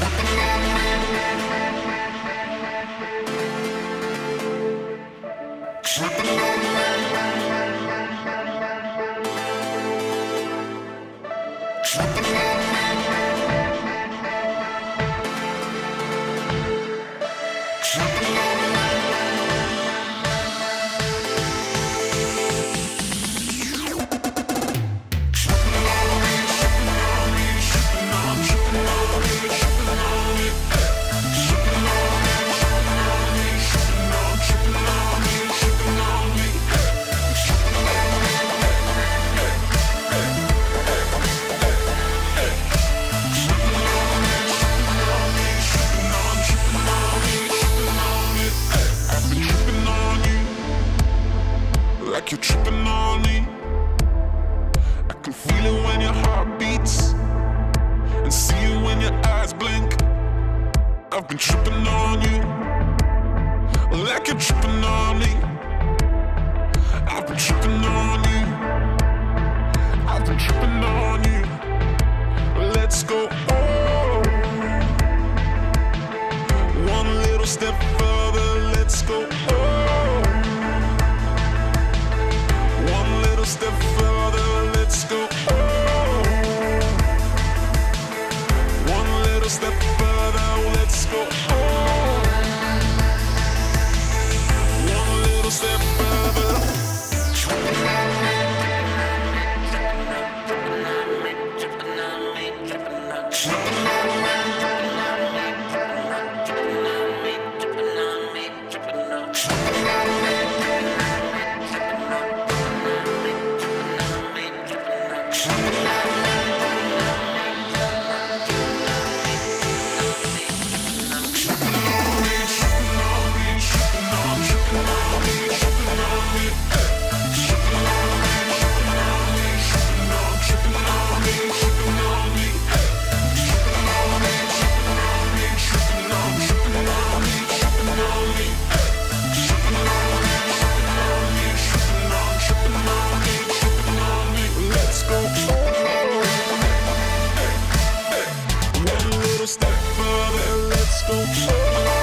I've you're tripping on me. I can feel it when your heart beats, and see it when your eyes blink. I've been tripping on you, like you're tripping on me. I've been tripping on you, I've been tripping on you. Let's go. Oh. One little step further, let's go. Step further, let's go.